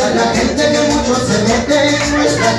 a la gente que mucho se mete en nuestra